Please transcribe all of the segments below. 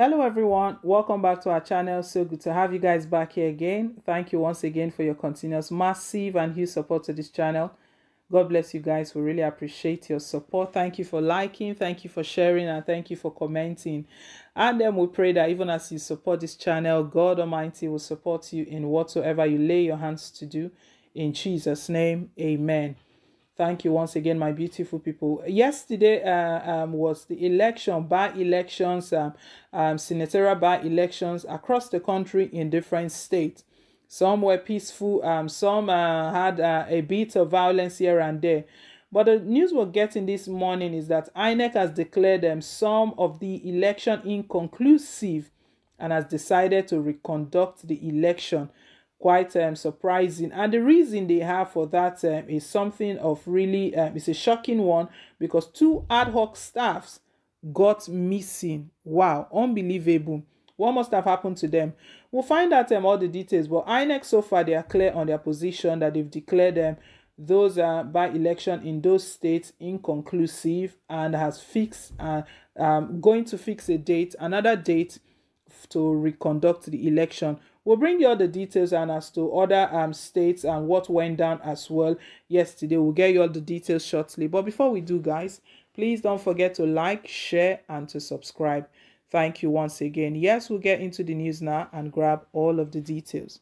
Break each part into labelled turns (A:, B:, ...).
A: Hello everyone, welcome back to our channel. So good to have you guys back here again. Thank you once again for your continuous massive and huge support to this channel. God bless you guys. We really appreciate your support. Thank you for liking, thank you for sharing, and thank you for commenting. And then we pray that even as you support this channel, God Almighty will support you in whatsoever you lay your hands to do. In Jesus' name, amen. Thank you once again, my beautiful people. Yesterday uh, um, was the election, by elections, um, um, senatorial by elections across the country in different states. Some were peaceful, um, some uh, had uh, a bit of violence here and there. But the news we're getting this morning is that INEC has declared um, some of the election inconclusive and has decided to reconduct the election quite um, surprising. And the reason they have for that um, is something of really, um, it's a shocking one because two ad hoc staffs got missing. Wow, unbelievable. What must have happened to them? We'll find out um, all the details, but INEC so far they are clear on their position that they've declared them um, those uh, by election in those states inconclusive and has fixed uh, um, going to fix a date, another date to reconduct the election We'll bring you all the details and as to other um, states and what went down as well yesterday. We'll get you all the details shortly. But before we do, guys, please don't forget to like, share, and to subscribe. Thank you once again. Yes, we'll get into the news now and grab all of the details.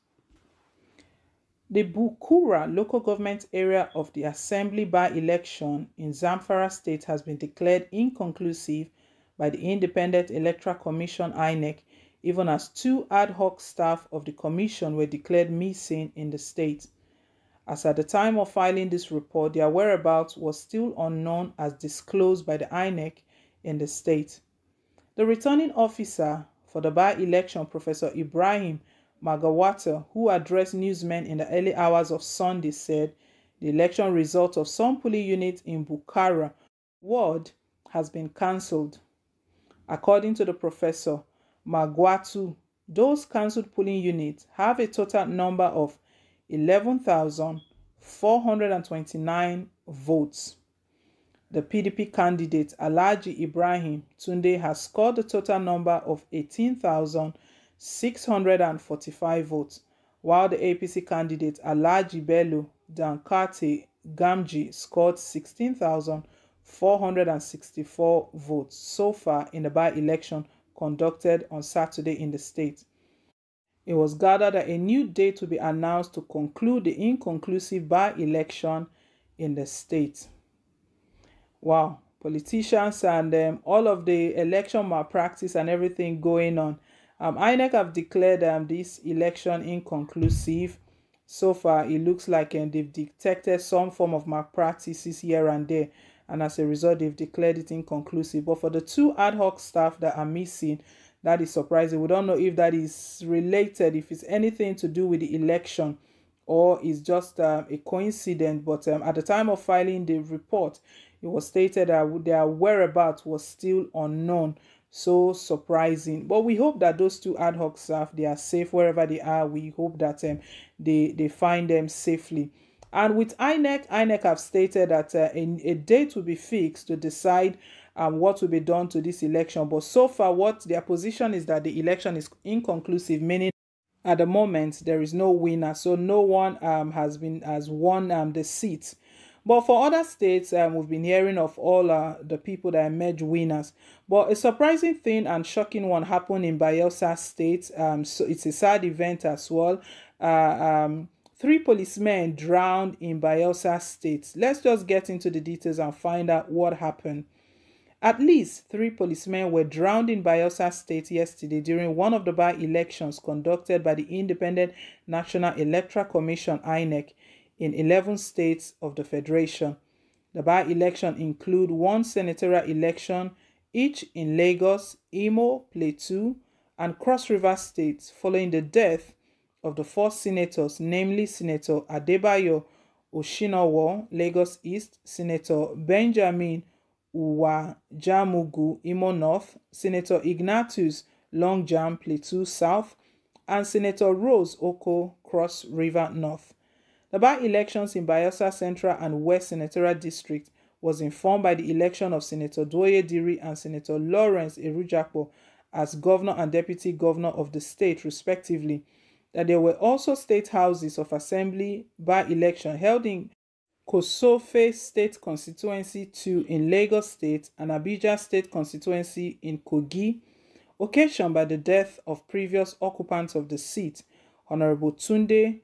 A: The Bakura local government area of the assembly by-election in Zamfara state has been declared inconclusive by the Independent Electoral Commission INEC even as two ad hoc staff of the commission were declared missing in the state. As at the time of filing this report, their whereabouts was still unknown as disclosed by the INEC in the state. The returning officer for the by-election, Professor Ibrahim Magawata, who addressed newsmen in the early hours of Sunday, said the election result of some polling units in Bakura ward has been cancelled. According to the professor, Magwatu, those cancelled polling units have a total number of 11,429 votes. The PDP candidate Alaji Ibrahim Tunde has scored a total number of 18,645 votes, while the APC candidate Alaji Bello Dankate Gamji scored 16,464 votes so far in the by-election conducted on Saturday in the state. It was gathered that a new date will be announced to conclude the inconclusive by-election in the state. Wow, politicians and um, all of the election malpractice and everything going on. Um, INEC have declared um, this election inconclusive. So far, it looks like um, they've detected some form of malpractices here and there and as a result, they've declared it inconclusive. But for the two ad hoc staff that are missing, that is surprising. We don't know if that is related, if it's anything to do with the election or is just uh, a coincidence. But um, at the time of filing the report, it was stated that their whereabouts was still unknown. So surprising. But we hope that those two ad hoc staff, they are safe wherever they are. We hope that um, they, they find them safely. And with INEC, INEC have stated that uh, a, a, date will be fixed to decide um, what will be done to this election. But so far, what their position is that the election is inconclusive, meaning at the moment there is no winner. So no one um, has been has won um, the seat. But for other states, um, we've been hearing of all uh, the people that emerge winners. But a surprising thing and shocking one happened in Bayelsa State. Um, so it's a sad event as well. Uh, um, Three policemen drowned in Bayelsa State. Let's just get into the details and find out what happened. At least three policemen were drowned in Bayelsa State yesterday during one of the by-elections conducted by the Independent National Electoral Commission INEC in 11 states of the Federation. The by-election include one senatorial election, each in Lagos, Imo, Plateau, and Cross River states following the death of the four senators, namely Senator Adebayo Oshinowo, Lagos East, Senator Benjamin Uwajamugu, Imo North, Senator Ignatius Longjam, Plateau South, and Senator Rose Oko, Cross River North. The by-elections in Bayelsa Central and West Senatorial District was informed by the election of Senator Doye Diri and Senator Lawrence Erujapo as governor and deputy governor of the state, respectively. That there were also state houses of assembly by election held in Kosofe State Constituency 2 in Lagos State and Abija State Constituency in Kogi, occasioned by the death of previous occupants of the seat, Honorable Tunde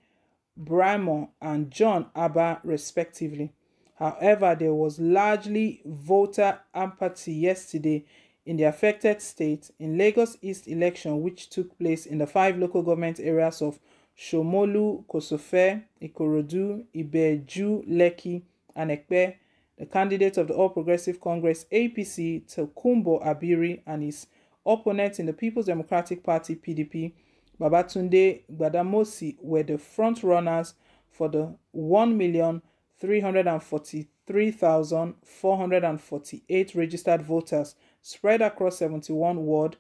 A: Brimo and John Abba, respectively. However, there was largely voter apathy yesterday in the affected state in Lagos East election which took place in the five local government areas of Shomolu, Kosofe, Ikorodu, Ibeju, Lekki, and Ekpe. The candidate of the All Progressive Congress APC, Tokumbo Abiri, and his opponent in the People's Democratic Party PDP, Babatunde Gbadamosi, were the front runners for the 1 million 343,448 registered voters spread across 71 ward,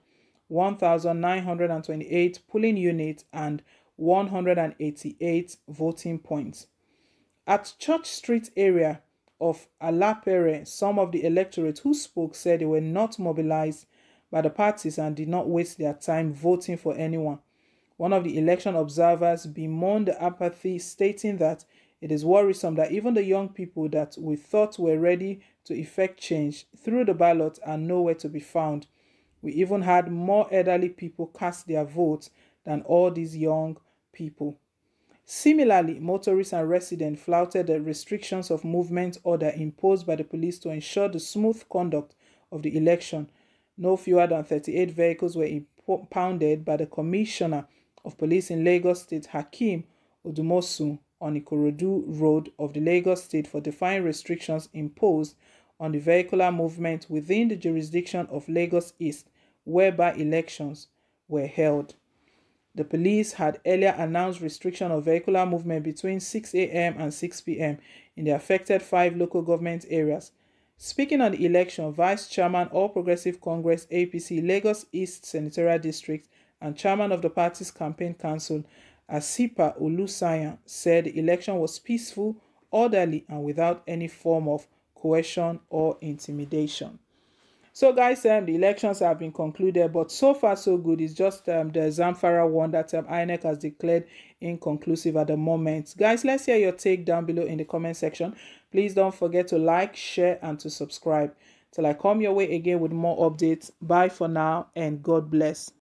A: 1,928 polling units, and 188 voting points. At Church Street area of Alapere, some of the electorate who spoke said they were not mobilized by the parties and did not waste their time voting for anyone. One of the election observers bemoaned the apathy, stating that it is worrisome that even the young people that we thought were ready to effect change through the ballot are nowhere to be found. We even had more elderly people cast their votes than all these young people. Similarly, motorists and residents flouted the restrictions of movement order imposed by the police to ensure the smooth conduct of the election. No fewer than 38 vehicles were impounded by the Commissioner of Police in Lagos State, Hakeem Odumosu, on Ikorodu Road of the Lagos State for defying restrictions imposed on the vehicular movement within the jurisdiction of Lagos East, whereby elections were held. The police had earlier announced restriction of vehicular movement between 6 a.m. and 6 p.m. in the affected five local government areas. Speaking on the election, Vice Chairman All Progressive Congress APC Lagos East Senatorial District and Chairman of the party's campaign council Asipa Olusayan said the election was peaceful, orderly, and without any form of coercion or intimidation. So, guys, um, the elections have been concluded, but so far so good. It's just um, the Zamfara one that um, INEC has declared inconclusive at the moment. Guys, let's hear your take down below in the comment section. Please don't forget to like, share, and to subscribe. Till I come your way again with more updates. Bye for now, and God bless.